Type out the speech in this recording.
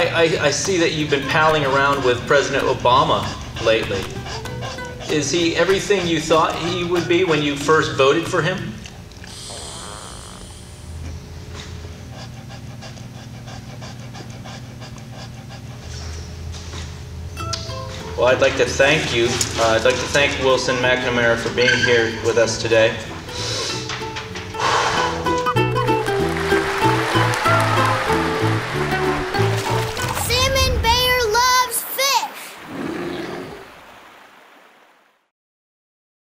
I, I see that you've been palling around with President Obama lately. Is he everything you thought he would be when you first voted for him? Well, I'd like to thank you. Uh, I'd like to thank Wilson McNamara for being here with us today.